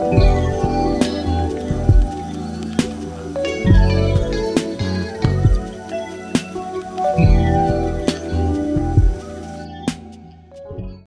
Bye.